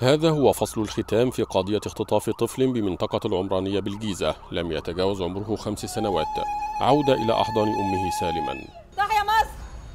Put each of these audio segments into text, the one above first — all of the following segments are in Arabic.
هذا هو فصل الختام في قضية اختطاف طفل بمنطقة العمرانية بالجيزة. لم يتجاوز عمره خمس سنوات. عودة إلى أحضان أمه سالما. صح يا مصر!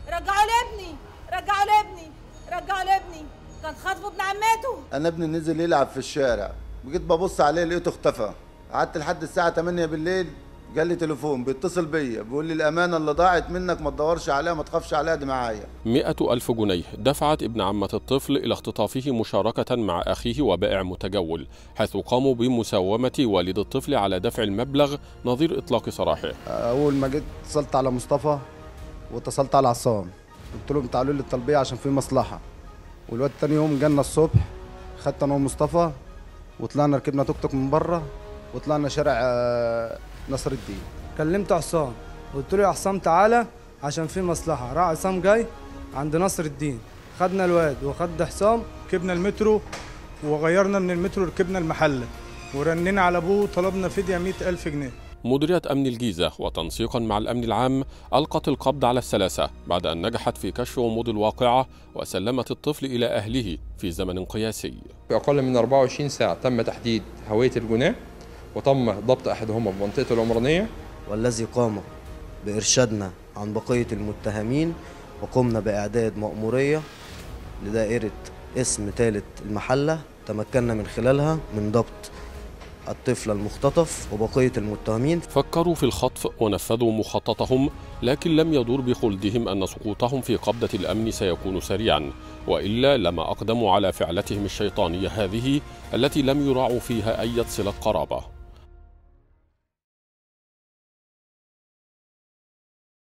رجعوا لابني! رجعوا لابني! رجعوا لابني! كان خاطبه ابن عمته أنا ابني نزل يلعب في الشارع. وجيت ببص عليه لقيته اختفى. قعدت لحد الساعة 8 بالليل. جالي لي تليفون بيتصل بيا بيقول لي الأمانة اللي ضاعت منك ما تدورش عليها ما تخافش عليها دي معايا. مئة ألف جنيه. دفعت ابن عمة الطفل إلى اختطافه مشاركة مع أخيه وبائع متجول حيث قاموا بمساومة والد الطفل على دفع المبلغ نظير إطلاق سراحه. أول ما جيت اتصلت على مصطفى واتصلت على عصام. قلت لهم تعالوا لي الطلبيه عشان في مصلحة. والواد تاني يوم جالنا الصبح خدت أنا ومصطفى وطلعنا ركبنا توك توك من بره وطلعنا شارع آه، نصر الدين. كلمت عصام قلت له يا عصام تعالى عشان في مصلحة. راح عصام جاي عند نصر الدين. خدنا الواد وخد حسام ركبنا المترو وغيرنا من المترو ركبنا المحلة ورنينا على أبوه وطلبنا فدية مئة ألف جنيه. مديرية أمن الجيزة وتنسيقا مع الأمن العام ألقت القبض على الثلاثة بعد أن نجحت في كشف غموض الواقعة وسلمت الطفل إلى أهله في زمن قياسي. في أقل من 24 ساعة تم تحديد هوية الجناه وتم ضبط أحدهما في منطقة العمرانية. والذي قام بإرشادنا عن بقية المتهمين وقمنا بإعداد مأمورية لدائرة اسم ثالث المحلة تمكنا من خلالها من ضبط الطفل المختطف وبقية المتهمين. فكروا في الخطف ونفذوا مخططهم لكن لم يدور بخلدهم أن سقوطهم في قبضة الأمن سيكون سريعا. وإلا لما أقدموا على فعلتهم الشيطانية هذه التي لم يراعوا فيها أي صلة قرابة.